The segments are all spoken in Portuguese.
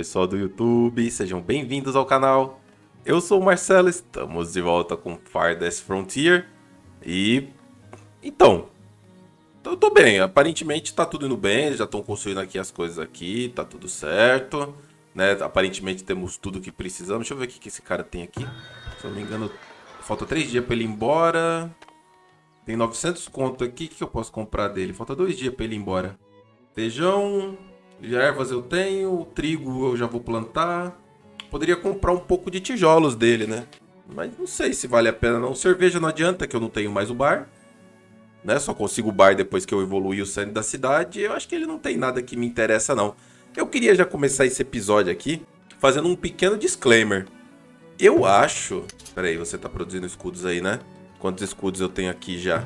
pessoal do YouTube, sejam bem-vindos ao canal. Eu sou o Marcelo, estamos de volta com Farthest Frontier e... Então, eu tô bem, aparentemente tá tudo indo bem, já estão construindo aqui as coisas aqui, tá tudo certo, né? Aparentemente temos tudo que precisamos. Deixa eu ver o que esse cara tem aqui. Se eu não me engano, falta três dias pra ele ir embora. Tem 900 conto aqui, o que eu posso comprar dele? Falta dois dias pra ele ir embora. Feijão, ervas eu tenho, trigo eu já vou plantar. Poderia comprar um pouco de tijolos dele, né? Mas não sei se vale a pena não. Cerveja não adianta, que eu não tenho mais o bar. Né? Só consigo o bar depois que eu evoluí o centro da cidade. Eu acho que ele não tem nada que me interessa, não. Eu queria já começar esse episódio aqui fazendo um pequeno disclaimer. Eu acho... Peraí, você tá produzindo escudos aí, né? Quantos escudos eu tenho aqui já?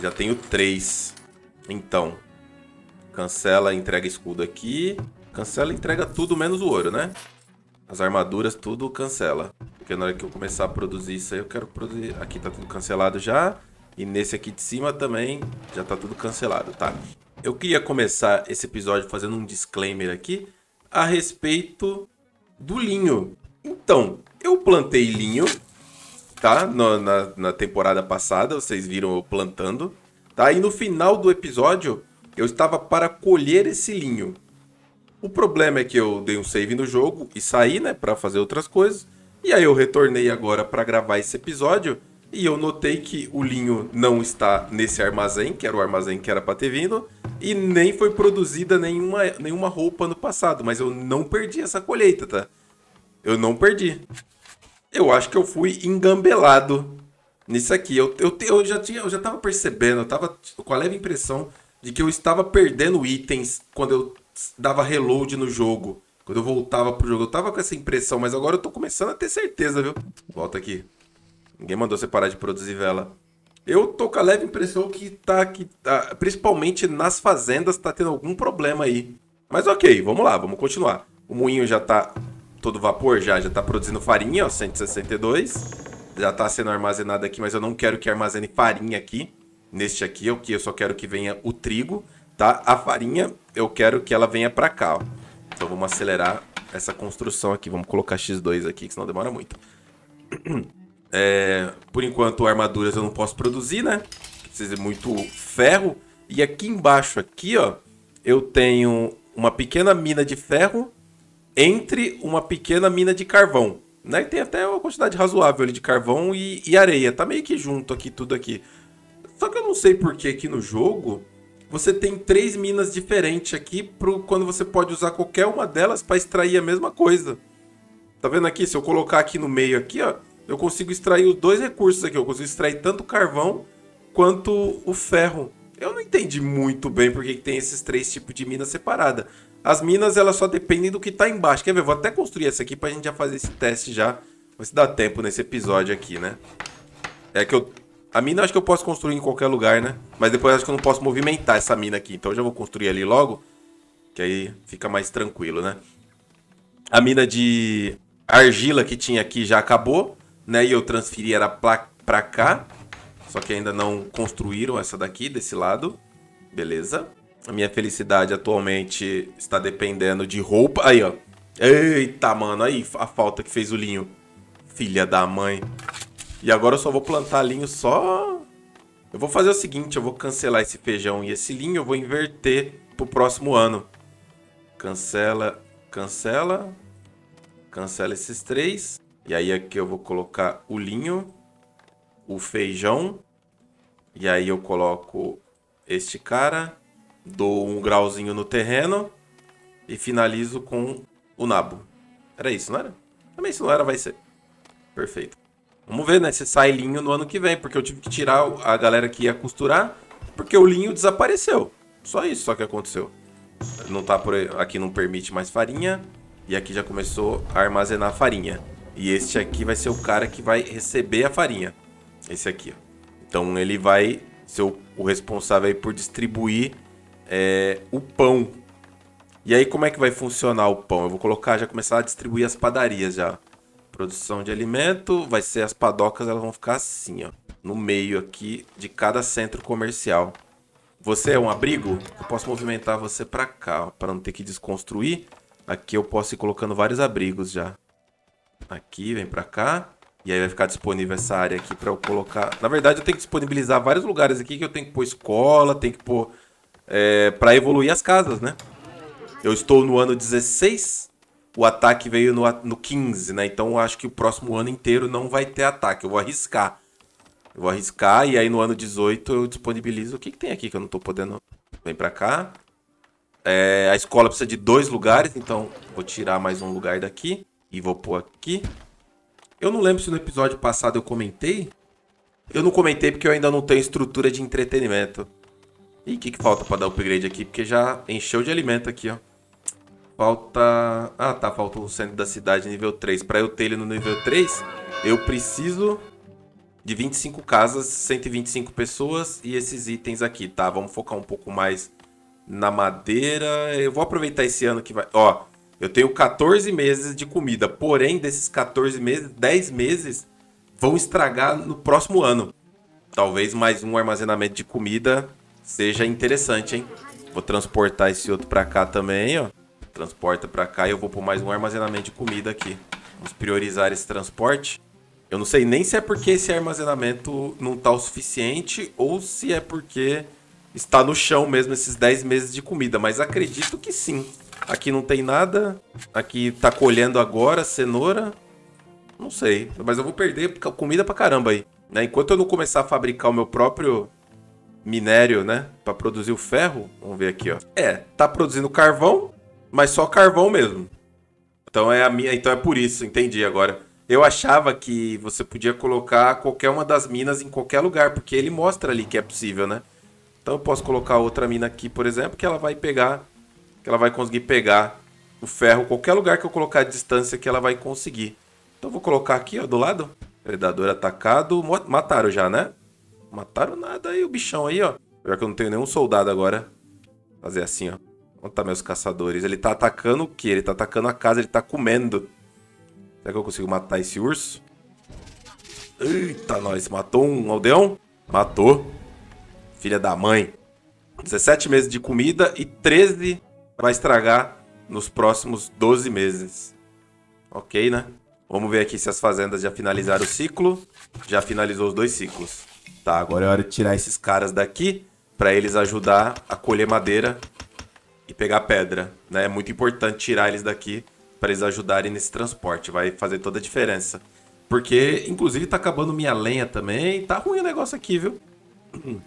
Já tenho três. Então, cancela, entrega escudo aqui. Cancela, entrega tudo menos o ouro, né? As armaduras, tudo cancela. Porque na hora que eu começar a produzir isso aí, eu quero produzir... Aqui tá tudo cancelado já. E nesse aqui de cima também já tá tudo cancelado, tá? Eu queria começar esse episódio fazendo um disclaimer aqui a respeito do linho. Então, eu plantei linho, tá? Na, na, na temporada passada, vocês viram eu plantando, tá? E no final do episódio, eu estava para colher esse linho. O problema é que eu dei um save no jogo e saí, né, para fazer outras coisas. E aí eu retornei agora para gravar esse episódio e eu notei que o linho não está nesse armazém, que era o armazém que era para ter vindo, e nem foi produzida nenhuma, nenhuma roupa no passado, mas eu não perdi essa colheita, tá? Eu não perdi. Eu acho que eu fui engambelado nisso aqui. Eu, eu, eu já tinha, eu já tava percebendo, eu tava com a leve impressão de que eu estava perdendo itens quando eu dava reload no jogo. Quando eu voltava pro jogo, eu tava com essa impressão, mas agora eu tô começando a ter certeza, viu? Volta aqui. Ninguém mandou você parar de produzir vela. Eu tô com a leve impressão que tá, que tá, principalmente nas fazendas, tá tendo algum problema aí. Mas ok, vamos lá, vamos continuar. O moinho já tá todo vapor, já, já tá produzindo farinha, ó, 162. Já tá sendo armazenado aqui, mas eu não quero que armazene farinha aqui. Neste aqui, eu, eu só quero que venha o trigo, tá? A farinha, eu quero que ela venha pra cá, ó. Então vamos acelerar essa construção aqui. Vamos colocar X2 aqui, que senão demora muito. É, por enquanto, armaduras eu não posso produzir, né? Precisa de muito ferro. E aqui embaixo, aqui, ó, eu tenho uma pequena mina de ferro entre uma pequena mina de carvão. Né? Tem até uma quantidade razoável de carvão e, e areia. Tá meio que junto aqui, tudo aqui. Só que eu não sei por que aqui no jogo você tem três minas diferentes aqui pro, quando você pode usar qualquer uma delas para extrair a mesma coisa. Tá vendo aqui? Se eu colocar aqui no meio aqui, ó, eu consigo extrair os dois recursos aqui. Eu consigo extrair tanto o carvão quanto o ferro. Eu não entendi muito bem porque que tem esses três tipos de minas separadas. As minas, elas só dependem do que tá embaixo. Quer ver? Vou até construir essa aqui pra gente já fazer esse teste já. Vai se dar tempo nesse episódio aqui, né? É que eu a mina acho que eu posso construir em qualquer lugar, né? Mas depois acho que eu não posso movimentar essa mina aqui. Então eu já vou construir ali logo. Que aí fica mais tranquilo, né? A mina de argila que tinha aqui já acabou, né? E eu transferi ela pra, pra cá. Só que ainda não construíram essa daqui, desse lado. Beleza. A minha felicidade atualmente está dependendo de roupa. Aí, ó. Eita, mano. Aí a falta que fez o linho. Filha da mãe. E agora eu só vou plantar linho só... Eu vou fazer o seguinte, eu vou cancelar esse feijão e esse linho, eu vou inverter pro próximo ano. Cancela, cancela, cancela esses três. E aí aqui eu vou colocar o linho, o feijão. E aí eu coloco este cara, dou um grauzinho no terreno e finalizo com o nabo. Era isso, não era? Também se não era, vai ser. Perfeito. Vamos ver, né? Se sai linho no ano que vem, porque eu tive que tirar a galera que ia costurar, porque o linho desapareceu. Só isso só que aconteceu. Não tá por aqui não permite mais farinha e aqui já começou a armazenar farinha. E este aqui vai ser o cara que vai receber a farinha. Esse aqui, ó. Então ele vai ser o, responsável por distribuir é, o pão. E aí como é que vai funcionar o pão? Eu vou colocar, já começar a distribuir as padarias já. Produção de alimento, vai ser as padocas, elas vão ficar assim, ó. No meio aqui de cada centro comercial. Você é um abrigo? Eu posso movimentar você pra cá, ó, pra não ter que desconstruir. Aqui eu posso ir colocando vários abrigos já. Aqui, vem pra cá. E aí vai ficar disponível essa área aqui pra eu colocar... Na verdade, eu tenho que disponibilizar vários lugares aqui que eu tenho que pôr escola, tenho que pôr... É, pra evoluir as casas, né? Eu estou no ano 16, o ataque veio no, no 15, né? Então eu acho que o próximo ano inteiro não vai ter ataque. Eu vou arriscar. Eu vou arriscar e aí no ano 18 eu disponibilizo. O que, que tem aqui que eu não tô podendo... Vem pra cá. É, a escola precisa de dois lugares, então vou tirar mais um lugar daqui. E vou pôr aqui. Eu não lembro se no episódio passado eu comentei. Eu não comentei porque eu ainda não tenho estrutura de entretenimento. E o que, que falta para dar upgrade aqui? Porque já encheu de alimento aqui, ó. Falta... Ah, tá. Falta o centro da cidade nível 3. Para eu ter ele no nível 3, eu preciso de 25 casas, 125 pessoas e esses itens aqui, tá? Vamos focar um pouco mais na madeira. Eu vou aproveitar esse ano que vai... Ó, eu tenho 14 meses de comida, porém, desses 14 meses, 10 meses vão estragar no próximo ano. Talvez mais um armazenamento de comida seja interessante, hein? Vou transportar esse outro para cá também, ó. Transporta para cá e eu vou pôr mais um armazenamento de comida aqui. Vamos priorizar esse transporte. Eu não sei nem se é porque esse armazenamento não tá o suficiente ou se é porque está no chão mesmo esses 10 meses de comida, mas acredito que sim. Aqui não tem nada. Aqui tá colhendo agora cenoura. Não sei, mas eu vou perder comida pra caramba aí. Né? Enquanto eu não começar a fabricar o meu próprio minério, né? Pra produzir o ferro. Vamos ver aqui, ó. É, tá produzindo carvão, mas só carvão mesmo. Então é a minha, então é por isso, entendi agora. Eu achava que você podia colocar qualquer uma das minas em qualquer lugar, porque ele mostra ali que é possível, né? Então eu posso colocar outra mina aqui, por exemplo, que ela vai pegar que ela vai conseguir pegar o ferro qualquer lugar que eu colocar a distância que ela vai conseguir. Então vou colocar aqui, ó, do lado. Predador atacado. Mataram já, né? Mataram nada aí o bichão aí, ó. Pior que eu não tenho nenhum soldado agora. Fazer assim, ó. Onde tá meus caçadores? Ele tá atacando o quê? Ele tá atacando a casa, ele tá comendo. Será que eu consigo matar esse urso? Eita, nós. Matou um aldeão? Matou. Filha da mãe. 17 meses de comida e 13 vai estragar nos próximos 12 meses. Ok, né? Vamos ver aqui se as fazendas já finalizaram o ciclo. Já finalizou os dois ciclos. Tá, agora é hora de tirar esses caras daqui para eles ajudar a colher madeira e pegar pedra. Né? É muito importante tirar eles daqui para eles ajudarem nesse transporte. Vai fazer toda a diferença. Porque, inclusive, tá acabando minha lenha também. Tá ruim o negócio aqui, viu?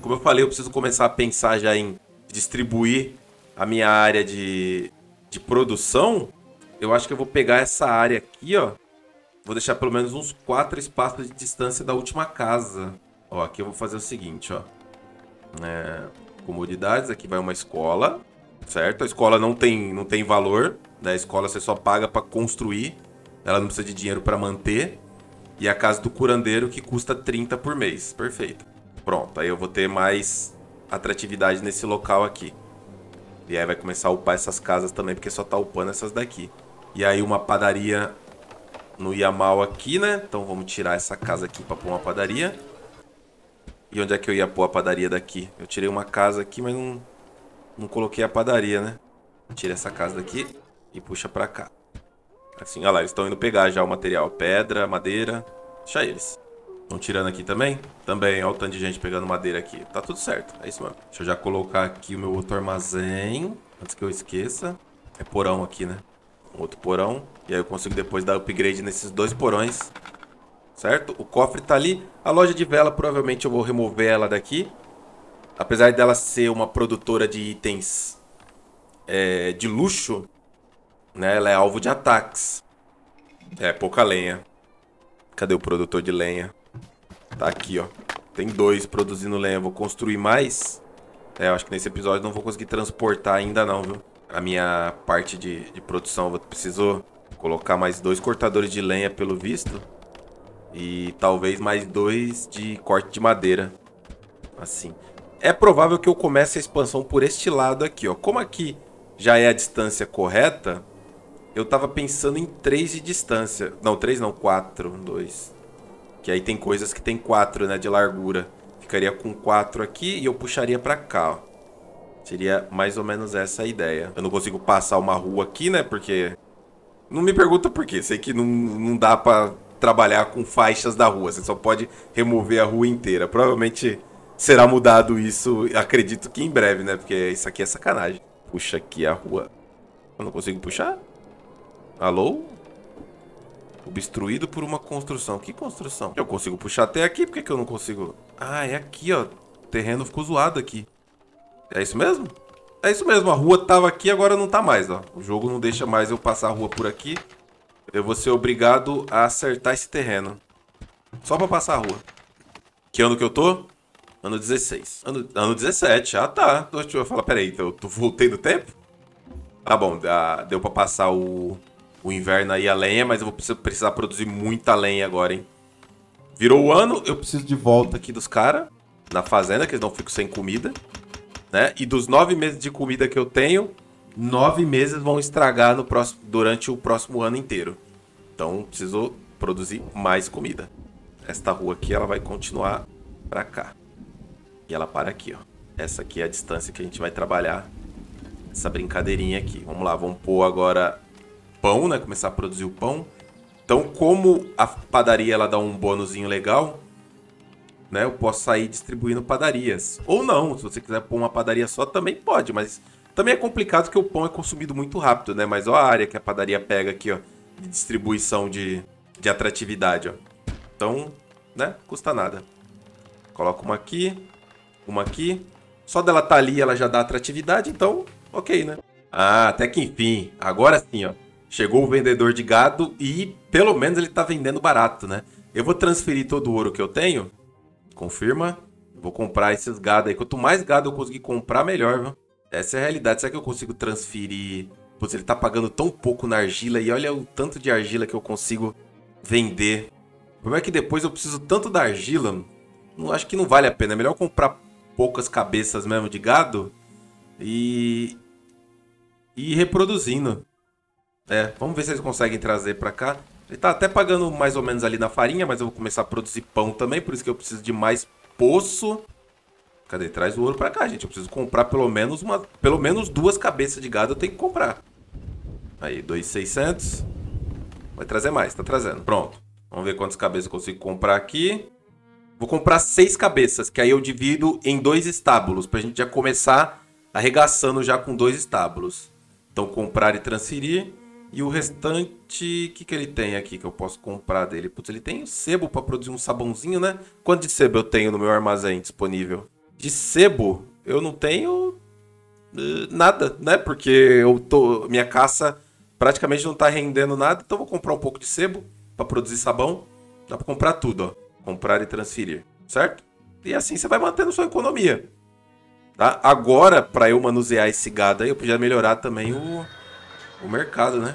Como eu falei, eu preciso começar a pensar já em distribuir a minha área de, de produção, eu acho que eu vou pegar essa área aqui, ó. Vou deixar pelo menos uns quatro espaços de distância da última casa. Ó, aqui eu vou fazer o seguinte, ó. É, comodidades, aqui vai uma escola, certo? A escola não tem, não tem valor, né? A escola você só paga para construir, ela não precisa de dinheiro para manter. E a casa do curandeiro que custa 30 por mês, perfeito. Pronto, aí eu vou ter mais atratividade nesse local aqui. E aí vai começar a upar essas casas também, porque só tá upando essas daqui. E aí uma padaria no Yamal aqui, né? Então vamos tirar essa casa aqui pra pôr uma padaria. E onde é que eu ia pôr a padaria daqui? Eu tirei uma casa aqui, mas não, não coloquei a padaria, né? Tira essa casa daqui e puxa pra cá. Assim, olha lá, eles estão indo pegar já o material. Pedra, madeira. Deixa eles. Estão tirando aqui também? Também, olha o tanto de gente pegando madeira aqui. Tá tudo certo, é isso mesmo. Deixa eu já colocar aqui o meu outro armazém. Antes que eu esqueça. É porão aqui, né? Outro porão. E aí eu consigo depois dar upgrade nesses dois porões. Certo? O cofre tá ali. A loja de vela, provavelmente eu vou remover ela daqui. Apesar dela ser uma produtora de itens é, de luxo, né? Ela é alvo de ataques. É, pouca lenha. Cadê o produtor de lenha? Tá aqui, ó. Tem dois produzindo lenha. Vou construir mais. É, eu acho que nesse episódio não vou conseguir transportar ainda não, viu? A minha parte de, de produção. Eu preciso colocar mais dois cortadores de lenha, pelo visto. E talvez mais dois de corte de madeira. Assim. É provável que eu comece a expansão por este lado aqui, ó. Como aqui já é a distância correta, eu tava pensando em três de distância. Não, três não, quatro. Dois, que aí tem coisas que tem 4, né, de largura. Ficaria com 4 aqui e eu puxaria pra cá, ó. Seria mais ou menos essa a ideia. Eu não consigo passar uma rua aqui, né? Porque... Não me pergunta por quê. Sei que não, não dá pra trabalhar com faixas da rua. Você só pode remover a rua inteira. Provavelmente será mudado isso, acredito que em breve, né? Porque isso aqui é sacanagem. Puxa aqui a rua. Eu não consigo puxar? Alô? Obstruído por uma construção. Que construção? Eu consigo puxar até aqui, por que, que eu não consigo? Ah, é aqui, ó. O terreno ficou zoado aqui. É isso mesmo? É isso mesmo, a rua tava aqui, agora não tá mais, ó. O jogo não deixa mais eu passar a rua por aqui. Eu vou ser obrigado a acertar esse terreno. Só pra passar a rua. Que ano que eu tô? Ano 16. Ano, ano 17. Ah, tá. Deixa eu falar, peraí, então, eu voltei do tempo? Tá bom, deu pra passar o, o inverno aí a lenha, mas eu vou precisar produzir muita lenha agora, hein? Virou o ano, eu preciso de volta aqui dos caras, na fazenda, que eles não ficam sem comida, né? E dos nove meses de comida que eu tenho, nove meses vão estragar no próximo, durante o próximo ano inteiro. Então, preciso produzir mais comida. Esta rua aqui, ela vai continuar pra cá. E ela para aqui, ó. Essa aqui é a distância que a gente vai trabalhar essa brincadeirinha aqui. Vamos lá, vamos pôr agora pão, né? Começar a produzir o pão. Então, como a padaria ela dá um bônusinho legal, né? Eu posso sair distribuindo padarias. Ou não, se você quiser pôr uma padaria só, também pode, mas também é complicado porque o pão é consumido muito rápido, né? Mas olha a área que a padaria pega aqui, ó, de distribuição de, de atratividade, ó. Então, né? Custa nada. Coloca uma aqui, uma aqui. Só dela tá ali, ela já dá atratividade, então, ok, né? Ah, até que enfim. Agora sim, ó. Chegou o vendedor de gado e pelo menos ele tá vendendo barato, né? Eu vou transferir todo o ouro que eu tenho. Confirma. Vou comprar esses gado aí. Quanto mais gado eu conseguir comprar, melhor, viu? Essa é a realidade. Será que eu consigo transferir... Putz, ele tá pagando tão pouco na argila e olha o tanto de argila que eu consigo vender. O problema é que depois eu preciso tanto da argila, não, acho que não vale a pena. É melhor comprar poucas cabeças mesmo de gado e, e ir reproduzindo. É, vamos ver se eles conseguem trazer pra cá. Ele tá até pagando mais ou menos ali na farinha, mas eu vou começar a produzir pão também, por isso que eu preciso de mais poço. Cadê? Traz o ouro pra cá, gente. Eu preciso comprar pelo menos uma, pelo menos duas cabeças de gado eu tenho que comprar. Aí, 2,600. Vai trazer mais, tá trazendo. Pronto. Vamos ver quantas cabeças eu consigo comprar aqui. Vou comprar seis cabeças, que aí eu divido em dois estábulos, pra gente já começar arregaçando já com dois estábulos. Então, comprar e transferir. E o restante, o que, que ele tem aqui que eu posso comprar dele? Putz, ele tem sebo para produzir um sabãozinho, né? Quanto de sebo eu tenho no meu armazém disponível? De sebo, eu não tenho uh, nada, né? Porque eu tô, minha caça praticamente não tá rendendo nada, então vou comprar um pouco de sebo para produzir sabão. Dá para comprar tudo, ó comprar e transferir, certo? E assim você vai mantendo sua economia. Tá? Agora, para eu manusear esse gado aí, eu podia melhorar também o, o mercado, né?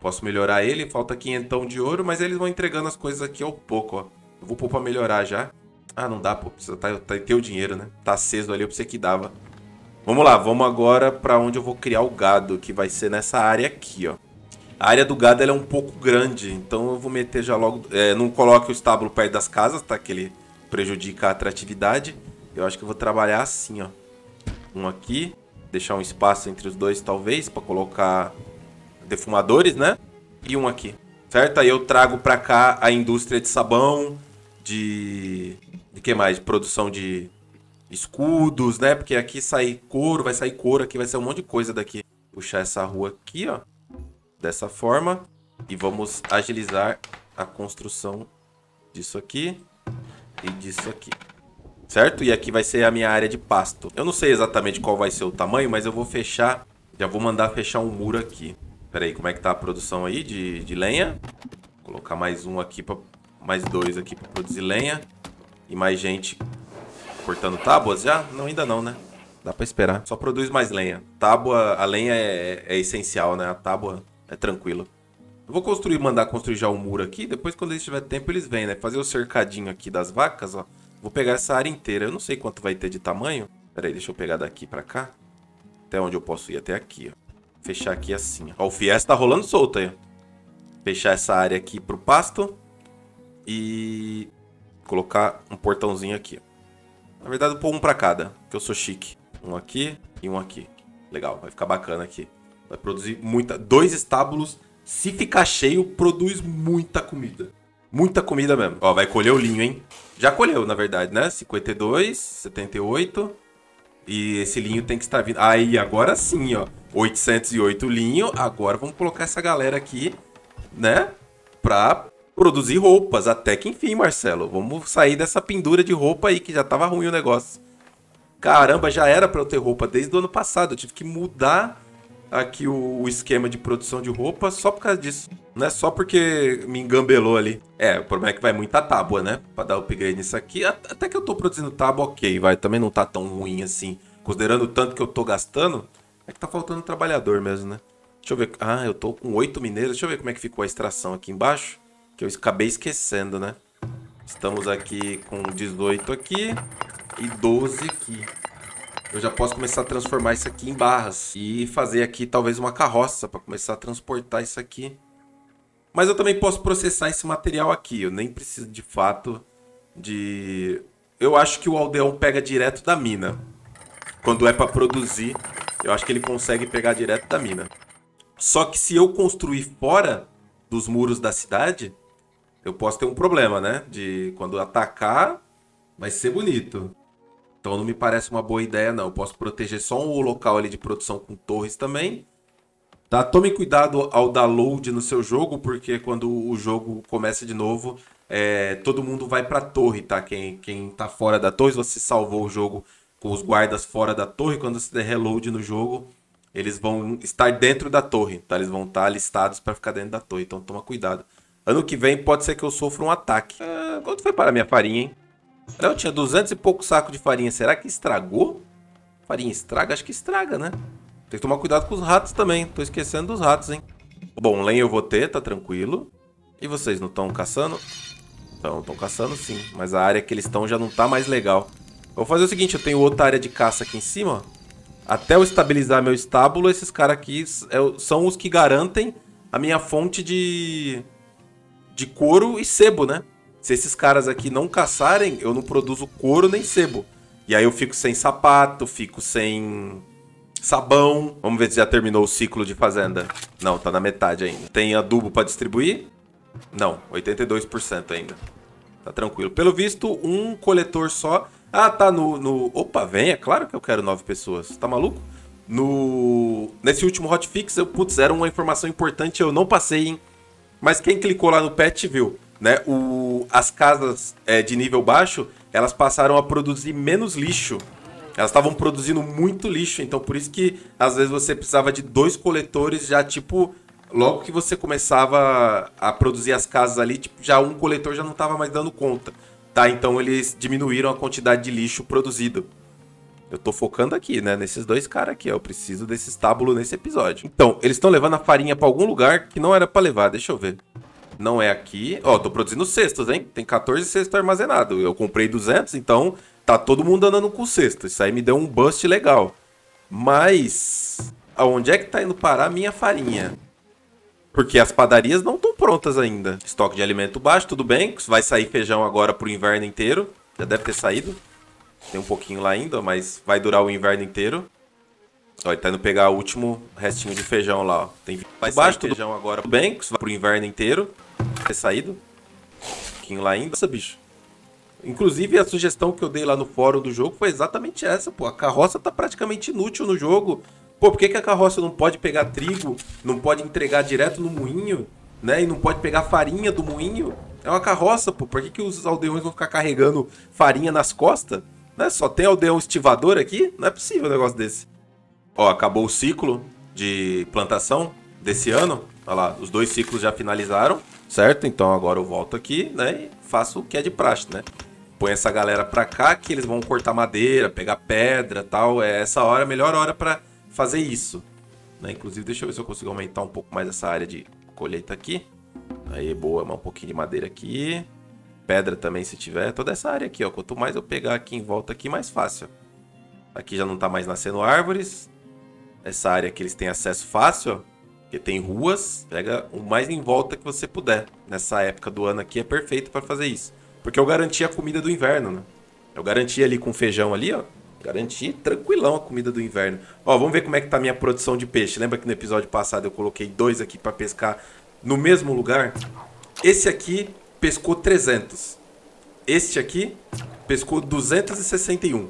Posso melhorar ele, falta quinhentão de ouro, mas eles vão entregando as coisas aqui ao pouco, ó. Eu vou pôr pra melhorar já. Ah, não dá, pô. Precisa tá, tá, ter o dinheiro, né? Tá aceso ali, eu pensei que dava. Vamos lá, vamos agora para onde eu vou criar o gado, que vai ser nessa área aqui, ó. A área do gado é um pouco grande, então eu vou meter já logo. É, não coloque o estábulo perto das casas, tá? Que ele prejudica a atratividade. Eu acho que eu vou trabalhar assim, ó. Um aqui, deixar um espaço entre os dois, talvez, para colocar defumadores, né? E um aqui, certo? Aí eu trago para cá a indústria de sabão, de. Que mais? Produção de escudos, né? Porque aqui sai couro, vai sair couro, aqui vai ser um monte de coisa daqui. Puxar essa rua aqui, ó dessa forma. E vamos agilizar a construção disso aqui e disso aqui. Certo? E aqui vai ser a minha área de pasto. Eu não sei exatamente qual vai ser o tamanho, mas eu vou fechar... Já vou mandar fechar um muro aqui. Pera aí, como é que tá a produção aí de, de lenha? Vou colocar mais um aqui, pra, mais dois aqui para produzir lenha. E mais gente cortando tábuas já? Não, ainda não, né? Dá para esperar. Só produz mais lenha. Tábua, a lenha é, é essencial, né? A tábua é tranquilo. Eu vou construir, mandar construir já um muro aqui. Depois, quando eles tiver tempo, eles vêm, né? Fazer o cercadinho aqui das vacas, ó. Vou pegar essa área inteira. Eu não sei quanto vai ter de tamanho. Pera aí, deixa eu pegar daqui pra cá. Até onde eu posso ir? Até aqui, ó. Fechar aqui assim, ó. o Fies tá rolando solto aí, Fechar essa área aqui pro pasto. E... Colocar um portãozinho aqui. Na verdade, eu pôr um pra cada, que eu sou chique. Um aqui, e um aqui. Legal, vai ficar bacana aqui. Vai produzir muita. Dois estábulos, se ficar cheio, produz muita comida. Muita comida mesmo. Ó, vai colher o linho, hein? Já colheu, na verdade, né? 52, 78. E esse linho tem que estar vindo. Aí, agora sim, ó. 808 linho. Agora vamos colocar essa galera aqui, né? Pra produzir roupas. Até que enfim, Marcelo. Vamos sair dessa pendura de roupa aí, que já tava ruim o negócio. Caramba, já era pra eu ter roupa desde o ano passado. Eu tive que mudar aqui o, o, esquema de produção de roupa só por causa disso. Não é só porque me engambelou ali. É, o problema é que vai muita tábua, né? Pra dar upgrade nisso aqui. Até que eu tô produzindo tábua, ok, vai. Também não tá tão ruim assim. Considerando o tanto que eu tô gastando, é que tá faltando trabalhador mesmo, né? Deixa eu ver. Ah, eu tô com oito mineiros. Deixa eu ver como é que ficou a extração aqui embaixo. Que eu acabei esquecendo, né? Estamos aqui com 18 aqui e 12 aqui eu já posso começar a transformar isso aqui em barras e fazer aqui talvez uma carroça para começar a transportar isso aqui. Mas eu também posso processar esse material aqui, eu nem preciso de fato de... Eu acho que o aldeão pega direto da mina. Quando é para produzir, eu acho que ele consegue pegar direto da mina. Só que se eu construir fora dos muros da cidade, eu posso ter um problema, né? De quando atacar, vai ser bonito. Então não me parece uma boa ideia, não. Eu posso proteger só o local ali de produção com torres também. Tá? Tome cuidado ao dar load no seu jogo, porque quando o jogo começa de novo, é, todo mundo vai pra torre, tá? Quem, quem tá fora da torre, você salvou o jogo com os guardas fora da torre, quando você der reload no jogo, eles vão estar dentro da torre, tá? Eles vão estar listados para ficar dentro da torre, então toma cuidado. Ano que vem pode ser que eu sofra um ataque. É, quanto foi para a minha farinha, hein? Eu tinha 200 e pouco sacos de farinha. Será que estragou? Farinha estraga? Acho que estraga, né? Tem que tomar cuidado com os ratos também. Tô esquecendo dos ratos, hein? Bom, lenha eu vou ter, tá tranquilo. E vocês não estão caçando? Então, estão caçando sim. Mas a área que eles estão já não tá mais legal. Vou fazer o seguinte, eu tenho outra área de caça aqui em cima. Até eu estabilizar meu estábulo, esses caras aqui é são os que garantem a minha fonte de, de couro e sebo, né? Se esses caras aqui não caçarem, eu não produzo couro nem sebo. E aí eu fico sem sapato, fico sem sabão. Vamos ver se já terminou o ciclo de fazenda. Não, tá na metade ainda. Tem adubo para distribuir? Não, 82% ainda. Tá tranquilo. Pelo visto, um coletor só. Ah, tá no, no... Opa, vem, é claro que eu quero nove pessoas. Tá maluco? No... Nesse último hotfix, eu, putz, era uma informação importante, eu não passei, hein? Mas quem clicou lá no pet viu né, o, as casas é, de nível baixo, elas passaram a produzir menos lixo. Elas estavam produzindo muito lixo, então por isso que às vezes você precisava de dois coletores já tipo logo que você começava a produzir as casas ali, tipo, já um coletor já não estava mais dando conta. Tá, então eles diminuíram a quantidade de lixo produzido. Eu tô focando aqui, né, nesses dois caras aqui, ó. Eu preciso desse estábulo nesse episódio. Então, eles estão levando a farinha para algum lugar que não era para levar, deixa eu ver. Não é aqui. Ó, tô produzindo cestos, hein? Tem 14 cestos armazenados. Eu comprei 200, então tá todo mundo andando com cesto. Isso aí me deu um bust legal. Mas aonde é que tá indo parar a minha farinha? Porque as padarias não estão prontas ainda. Estoque de alimento baixo, tudo bem. Vai sair feijão agora pro inverno inteiro. Já deve ter saído. Tem um pouquinho lá ainda, mas vai durar o inverno inteiro. Ó, ele tá indo pegar o último restinho de feijão lá, ó. Tem baixo tudo feijão agora bem, vai pro inverno inteiro. Ter saído. Um pouquinho lá ainda. Nossa, bicho. Inclusive, a sugestão que eu dei lá no fórum do jogo foi exatamente essa, pô. A carroça tá praticamente inútil no jogo. Pô, por que, que a carroça não pode pegar trigo, não pode entregar direto no moinho, né? E não pode pegar farinha do moinho? É uma carroça, pô. Por que, que os aldeões vão ficar carregando farinha nas costas? Né? Só tem aldeão estivador aqui? Não é possível um negócio desse. Ó, acabou o ciclo de plantação desse ano. Olha lá, os dois ciclos já finalizaram, certo? Então agora eu volto aqui, né, e faço o que é de praxe, né? Põe essa galera pra cá que eles vão cortar madeira, pegar pedra tal. É essa hora, a melhor hora para fazer isso. Né? Inclusive, deixa eu ver se eu consigo aumentar um pouco mais essa área de colheita aqui. Aí, boa, um pouquinho de madeira aqui. Pedra também, se tiver. Toda essa área aqui, ó. Quanto mais eu pegar aqui em volta aqui, mais fácil. Aqui já não tá mais nascendo árvores essa área que eles têm acesso fácil, porque tem ruas, pega o mais em volta que você puder. Nessa época do ano aqui é perfeito para fazer isso. Porque eu garanti a comida do inverno, né? Eu garanti ali com feijão ali, ó. Garanti tranquilão a comida do inverno. Ó, vamos ver como é que tá a minha produção de peixe. Lembra que no episódio passado eu coloquei dois aqui para pescar no mesmo lugar? Esse aqui pescou 300. Este aqui pescou 261.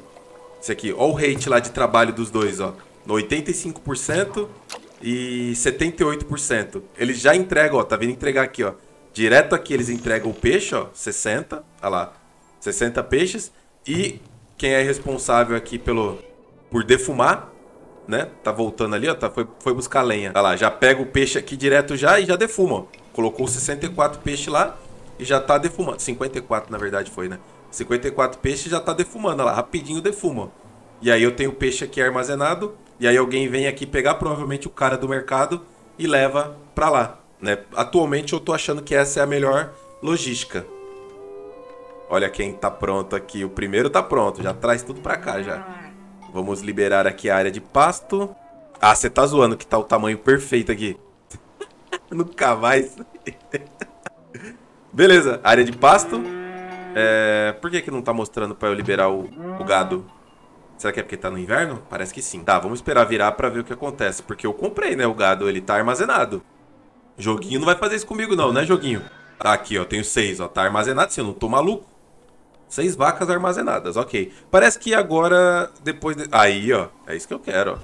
Esse aqui, ó o rate lá de trabalho dos dois, ó. No 85% e 78%. Eles já entregam, ó, tá vindo entregar aqui, ó. Direto aqui eles entregam o peixe, ó, 60, olha lá. 60 peixes e quem é responsável aqui pelo por defumar, né? Tá voltando ali, ó, tá, foi, foi buscar lenha. Olha lá, já pega o peixe aqui direto já e já defuma, ó. Colocou 64 peixes lá e já tá defumando. 54 na verdade foi, né? 54 peixes já tá defumando, lá, rapidinho defuma. E aí eu tenho peixe aqui armazenado e aí alguém vem aqui pegar provavelmente o cara do mercado e leva para lá, né? Atualmente eu tô achando que essa é a melhor logística. Olha quem tá pronto aqui. O primeiro tá pronto. Já traz tudo pra cá já. Vamos liberar aqui a área de pasto. Ah, você tá zoando que tá o tamanho perfeito aqui. Nunca mais. Beleza, área de pasto. É... Por que que não tá mostrando pra eu liberar o, o gado? Será que é porque tá no inverno? Parece que sim. Tá, vamos esperar virar pra ver o que acontece. Porque eu comprei, né, o gado. Ele tá armazenado. Joguinho não vai fazer isso comigo não, né, joguinho? Aqui, ó, tenho seis, ó. Tá armazenado, se eu não tô maluco. Seis vacas armazenadas, ok. Parece que agora, depois... De... Aí, ó. É isso que eu quero, ó.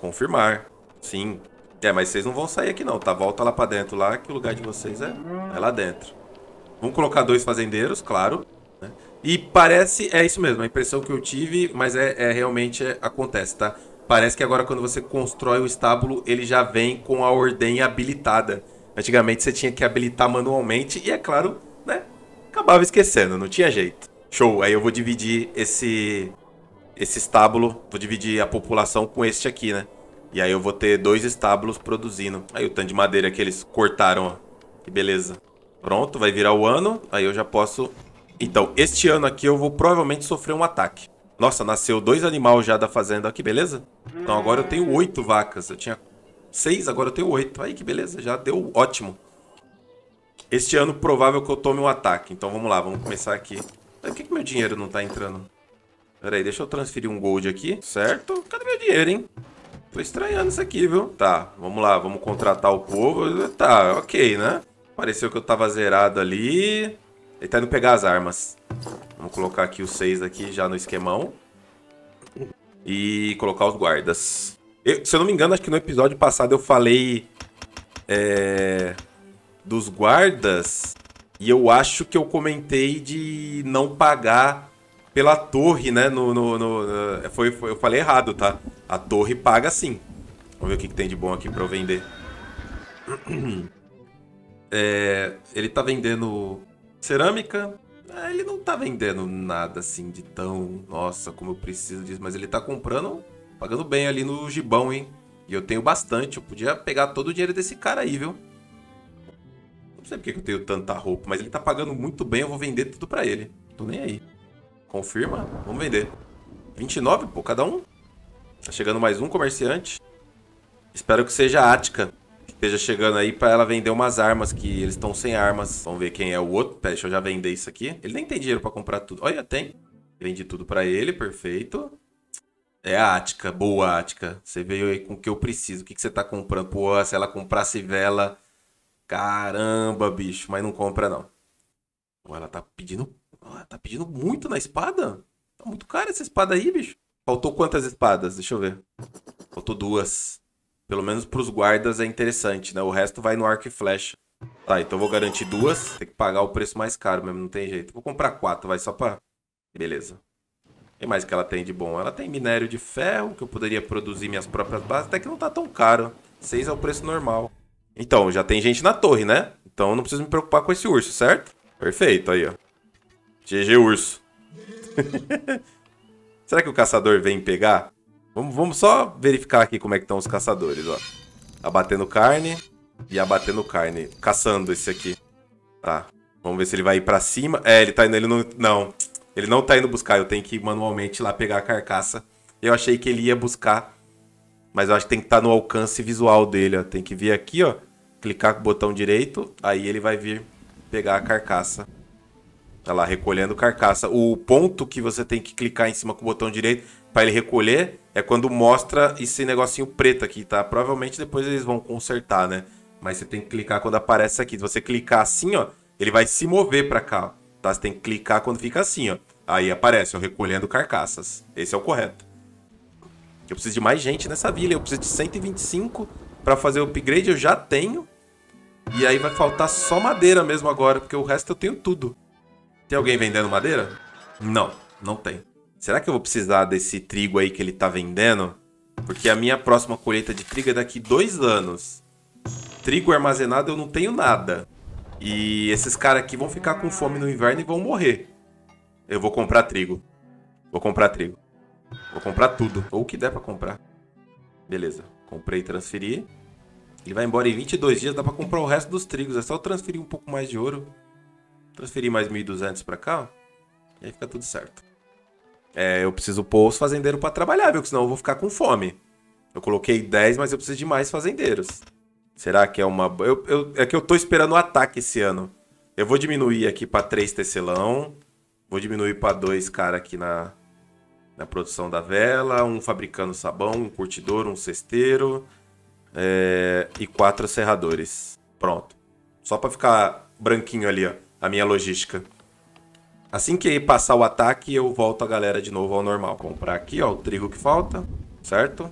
Confirmar. Sim. É, mas vocês não vão sair aqui não, tá? Volta lá pra dentro lá, que o lugar de vocês é, é lá dentro. Vamos colocar dois fazendeiros, claro. Né? E parece... É isso mesmo, a impressão que eu tive, mas é, é realmente é, acontece, tá? Parece que agora quando você constrói o estábulo, ele já vem com a ordem habilitada. Antigamente você tinha que habilitar manualmente e, é claro, né? Acabava esquecendo, não tinha jeito. Show, aí eu vou dividir esse esse estábulo, vou dividir a população com este aqui, né? E aí eu vou ter dois estábulos produzindo. Aí o tanto de madeira que eles cortaram, ó. Que beleza. Pronto, vai virar o ano, aí eu já posso... Então, este ano aqui eu vou provavelmente sofrer um ataque. Nossa, nasceu dois animais já da fazenda aqui, beleza? Então agora eu tenho oito vacas. Eu tinha seis, agora eu tenho oito. Aí que beleza, já deu ótimo. Este ano provável que eu tome um ataque. Então vamos lá, vamos começar aqui. Por que, que meu dinheiro não tá entrando? Pera aí, deixa eu transferir um gold aqui. Certo? Cadê meu dinheiro, hein? Tô estranhando isso aqui, viu? Tá, vamos lá, vamos contratar o povo. Tá, ok, né? Pareceu que eu tava zerado ali. Ele tá indo pegar as armas. Vamos colocar aqui os seis aqui já no esquemão. E colocar os guardas. Eu, se eu não me engano, acho que no episódio passado eu falei... É, dos guardas e eu acho que eu comentei de não pagar pela torre, né? No, no, no foi, foi, eu falei errado, tá? A torre paga sim. Vamos ver o que, que tem de bom aqui pra eu vender. É, ele tá vendendo cerâmica. É, ele não tá vendendo nada assim de tão... Nossa, como eu preciso disso. Mas ele tá comprando, pagando bem ali no gibão, hein? E eu tenho bastante. Eu podia pegar todo o dinheiro desse cara aí, viu? Não sei porque eu tenho tanta roupa, mas ele tá pagando muito bem, eu vou vender tudo pra ele. Tô nem aí. Confirma? Vamos vender. 29, pô, cada um. Tá chegando mais um comerciante. Espero que seja Ática. Esteja chegando aí pra ela vender umas armas, que eles estão sem armas. Vamos ver quem é o outro. Pera, deixa eu já vender isso aqui. Ele nem tem dinheiro pra comprar tudo. Olha, tem. Vendi tudo pra ele, perfeito. É a Ática, boa Ática. Você veio aí com o que eu preciso. O que, que você tá comprando? Pô, se ela comprasse vela Caramba, bicho, mas não compra não. Ela tá pedindo. Ela tá pedindo muito na espada? Tá muito cara essa espada aí, bicho. Faltou quantas espadas? Deixa eu ver. Faltou duas. Pelo menos pros guardas é interessante, né? O resto vai no arco e flecha. Tá, então vou garantir duas. Tem que pagar o preço mais caro mesmo, não tem jeito. Vou comprar quatro, vai só pra... Beleza. O que mais que ela tem de bom? Ela tem minério de ferro, que eu poderia produzir minhas próprias bases. Até que não tá tão caro. Seis é o preço normal. Então, já tem gente na torre, né? Então eu não preciso me preocupar com esse urso, certo? Perfeito, aí, ó. GG urso. Será que o caçador vem pegar? Vamos, vamos só verificar aqui como é que estão os caçadores, ó. Abatendo carne e abatendo carne. Caçando esse aqui. Tá. Vamos ver se ele vai ir pra cima. É, ele tá indo... Ele não, não. Ele não tá indo buscar. Eu tenho que ir manualmente lá pegar a carcaça. Eu achei que ele ia buscar. Mas eu acho que tem que estar tá no alcance visual dele, ó. Tem que vir aqui, ó clicar com o botão direito, aí ele vai vir pegar a carcaça. Tá lá, recolhendo carcaça. O ponto que você tem que clicar em cima com o botão direito para ele recolher é quando mostra esse negocinho preto aqui, tá? Provavelmente depois eles vão consertar, né? Mas você tem que clicar quando aparece aqui. Se você clicar assim, ó, ele vai se mover para cá, tá? Você tem que clicar quando fica assim, ó. Aí aparece, ó, recolhendo carcaças. Esse é o correto. Eu preciso de mais gente nessa vila. Eu preciso de 125 para fazer o upgrade. Eu já tenho. E aí vai faltar só madeira mesmo agora, porque o resto eu tenho tudo. Tem alguém vendendo madeira? Não, não tem. Será que eu vou precisar desse trigo aí que ele tá vendendo? Porque a minha próxima colheita de trigo é daqui dois anos. Trigo armazenado eu não tenho nada. E esses caras aqui vão ficar com fome no inverno e vão morrer. Eu vou comprar trigo. Vou comprar trigo. Vou comprar tudo. Ou o que der pra comprar. Beleza. Comprei e transferi. Ele vai embora em 22 dias. Dá pra comprar o resto dos trigos. É só transferir um pouco mais de ouro. Transferir mais 1.200 pra cá. E aí fica tudo certo. É, eu preciso pôr os fazendeiros pra trabalhar, viu? Porque senão eu vou ficar com fome. Eu coloquei 10, mas eu preciso de mais fazendeiros. Será que é uma... Eu, eu, é que eu tô esperando o ataque esse ano. Eu vou diminuir aqui pra 3 tecelão. Vou diminuir pra 2 cara aqui na, na produção da vela. Um fabricando sabão, um curtidor, um cesteiro. É, e quatro serradores. Pronto. Só pra ficar branquinho ali, ó. A minha logística. Assim que passar o ataque, eu volto a galera de novo ao normal. Comprar aqui, ó, o trigo que falta, certo?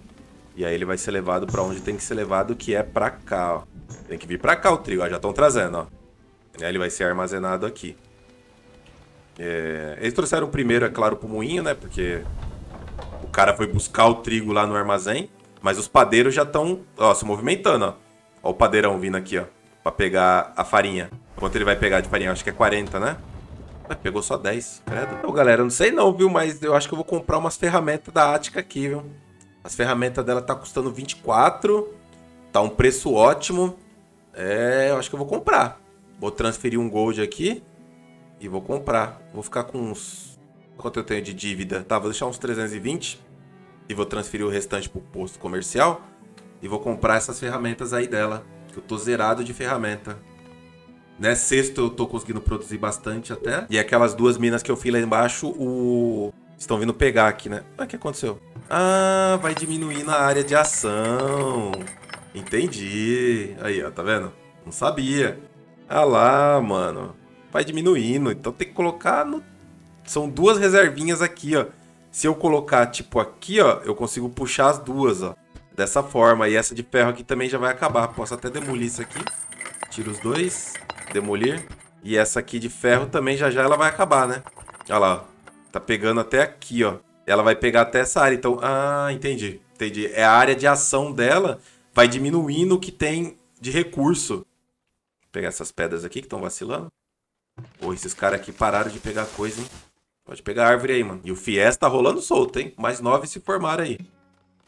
E aí ele vai ser levado para onde tem que ser levado, que é para cá, ó. Tem que vir para cá o trigo, ó, já estão trazendo, ó. Ele vai ser armazenado aqui. É... Eles trouxeram primeiro, é claro, pro moinho, né? Porque o cara foi buscar o trigo lá no armazém. Mas os padeiros já estão, ó, se movimentando, ó. Ó o padeirão vindo aqui, ó. Pra pegar a farinha. Quanto ele vai pegar de farinha? Acho que é 40, né? Mas pegou só 10, credo. Então, galera, não sei não, viu? Mas eu acho que eu vou comprar umas ferramentas da Ática aqui, viu? As ferramentas dela tá custando 24. Tá um preço ótimo. É, eu acho que eu vou comprar. Vou transferir um gold aqui. E vou comprar. Vou ficar com uns... Quanto eu tenho de dívida? Tá, vou deixar uns 320. E vou transferir o restante pro posto comercial. E vou comprar essas ferramentas aí dela. Que eu tô zerado de ferramenta. Né? Sexto eu tô conseguindo produzir bastante até. E aquelas duas minas que eu fiz lá embaixo, o... Estão vindo pegar aqui, né? Ah, o que aconteceu? Ah, vai diminuir na área de ação. Entendi. Aí, ó, tá vendo? Não sabia. Ah lá, mano. Vai diminuindo. Então tem que colocar no... São duas reservinhas aqui, ó. Se eu colocar, tipo, aqui, ó, eu consigo puxar as duas, ó. Dessa forma. E essa de ferro aqui também já vai acabar. Posso até demolir isso aqui. Tiro os dois demolir. E essa aqui de ferro também já já ela vai acabar, né? Olha lá, tá pegando até aqui, ó. Ela vai pegar até essa área, então... Ah, entendi, entendi. É a área de ação dela vai diminuindo o que tem de recurso. Vou pegar essas pedras aqui que estão vacilando. Pô, esses caras aqui pararam de pegar coisa, hein? Pode pegar a árvore aí, mano. E o Fies tá rolando solto, hein? Mais nove se formaram aí.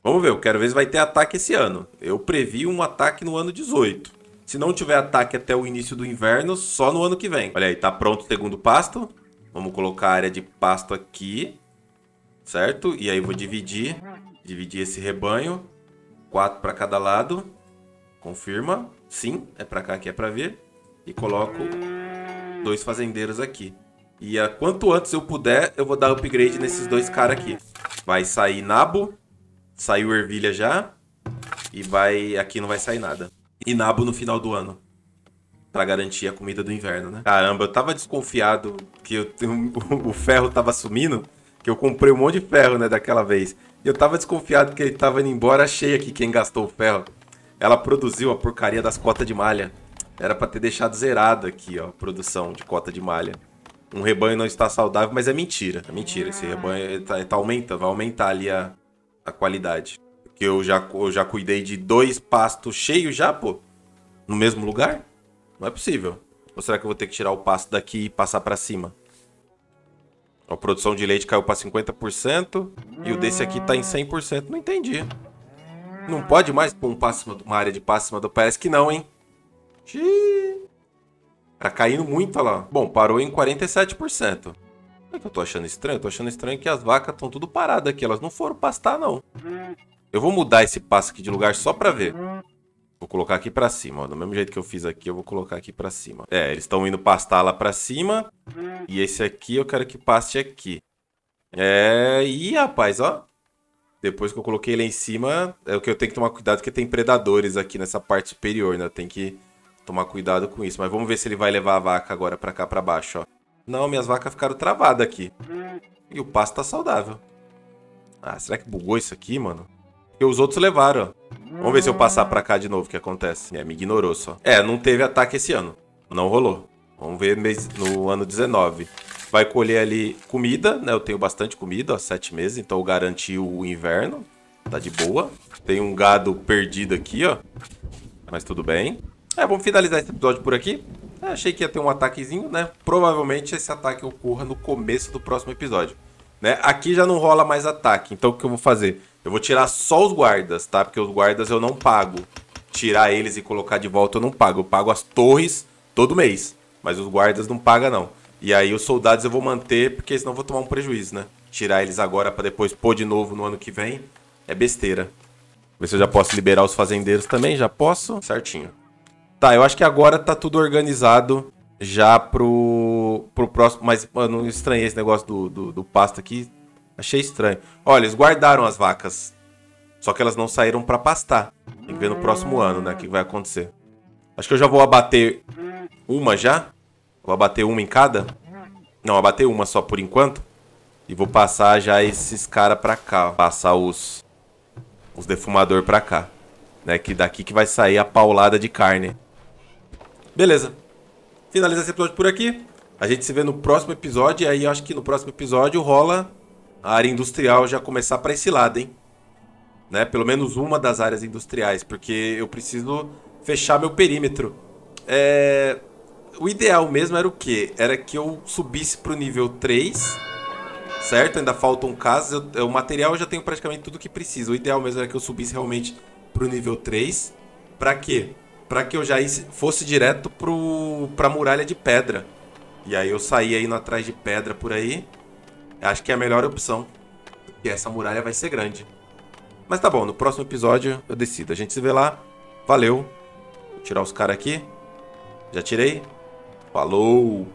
Vamos ver, eu quero ver se vai ter ataque esse ano. Eu previ um ataque no ano 18. Se não tiver ataque até o início do inverno, só no ano que vem. Olha aí, tá pronto o segundo pasto. Vamos colocar a área de pasto aqui. Certo? E aí eu vou dividir. Dividir esse rebanho. Quatro para cada lado. Confirma. Sim, é para cá que é para vir. E coloco dois fazendeiros aqui. E a, quanto antes eu puder, eu vou dar upgrade nesses dois caras aqui. Vai sair nabo. Saiu ervilha já. E vai... Aqui não vai sair nada e nabo no final do ano. Pra garantir a comida do inverno, né? Caramba, eu tava desconfiado que eu, o ferro tava sumindo. Que eu comprei um monte de ferro, né, daquela vez. E eu tava desconfiado que ele tava indo embora. Achei aqui quem gastou o ferro. Ela produziu a porcaria das cotas de malha. Era pra ter deixado zerado aqui, ó, a produção de cota de malha. Um rebanho não está saudável, mas é mentira. É mentira. Esse rebanho tá, tá aumentando, vai aumentar ali a, a qualidade que eu já, eu já cuidei de dois pastos cheios já, pô? No mesmo lugar? Não é possível. Ou será que eu vou ter que tirar o pasto daqui e passar para cima? A produção de leite caiu para 50% e o desse aqui tá em 100%. Não entendi. Não pode mais pôr um passo, uma área de passo cima do... Parece que não, hein? Xiii. Tá caindo muito, olha lá. Bom, parou em 47%. O que eu tô achando estranho? Eu tô achando estranho que as vacas estão tudo paradas aqui. Elas não foram pastar, não. Eu vou mudar esse passo aqui de lugar só pra ver. Vou colocar aqui pra cima, ó. Do mesmo jeito que eu fiz aqui, eu vou colocar aqui pra cima. É, eles estão indo pastar lá pra cima. E esse aqui eu quero que paste aqui. É... Ih, rapaz, ó. Depois que eu coloquei ele em cima, é o que eu tenho que tomar cuidado, porque tem predadores aqui nessa parte superior, né? Tem que tomar cuidado com isso. Mas vamos ver se ele vai levar a vaca agora pra cá, pra baixo, ó. Não, minhas vacas ficaram travadas aqui. E o pasto tá saudável. Ah, será que bugou isso aqui, mano? Porque os outros levaram, ó. Vamos ver se eu passar pra cá de novo o que acontece. É, me ignorou só. É, não teve ataque esse ano. Não rolou. Vamos ver no ano 19. Vai colher ali comida, né? Eu tenho bastante comida, ó, sete meses, então eu garanti o inverno. Tá de boa. Tem um gado perdido aqui, ó. Mas tudo bem. É, vamos finalizar esse episódio por aqui. É, achei que ia ter um ataquezinho, né? Provavelmente esse ataque ocorra no começo do próximo episódio. Né? Aqui já não rola mais ataque, então o que eu vou fazer? Eu vou tirar só os guardas, tá? Porque os guardas eu não pago. Tirar eles e colocar de volta eu não pago. Eu pago as torres todo mês. Mas os guardas não pagam, não. E aí os soldados eu vou manter, porque senão eu vou tomar um prejuízo, né? Tirar eles agora para depois pôr de novo no ano que vem é besteira. Ver se eu já posso liberar os fazendeiros também. Já posso. Certinho. Tá, eu acho que agora tá tudo organizado já pro, pro próximo. Mas, mano, estranhei esse negócio do, do, do pasto aqui. Achei estranho. Olha, eles guardaram as vacas. Só que elas não saíram para pastar. Tem que ver no próximo ano, né? O que vai acontecer. Acho que eu já vou abater uma já. Vou abater uma em cada. Não, abater uma só por enquanto. E vou passar já esses caras pra cá. Passar os, os defumador pra cá. Né? Que daqui que vai sair a paulada de carne. Beleza. Finaliza esse episódio por aqui. A gente se vê no próximo episódio. E aí acho que no próximo episódio rola a área industrial já começar para esse lado, hein? Né? Pelo menos uma das áreas industriais, porque eu preciso fechar meu perímetro. É... O ideal mesmo era o quê? Era que eu subisse pro nível 3, certo? Ainda faltam casos. Eu, o material eu já tenho praticamente tudo que precisa. O ideal mesmo era que eu subisse realmente pro nível 3. Pra quê? Pra que eu já fosse direto pro, pra muralha de pedra. E aí eu saía indo atrás de pedra por aí Acho que é a melhor opção. Porque essa muralha vai ser grande. Mas tá bom, no próximo episódio eu decido. A gente se vê lá. Valeu. Vou tirar os caras aqui. Já tirei. Falou!